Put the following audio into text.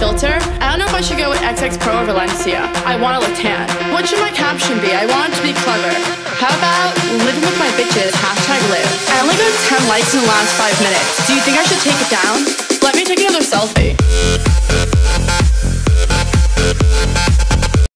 Filter? I don't know if I should go with XX Pro or Valencia. I want to look tan. What should my caption be? I want it to be clever. How about living with my bitches, hashtag live. I only got 10 likes in the last 5 minutes. Do you think I should take it down? Let me take another selfie.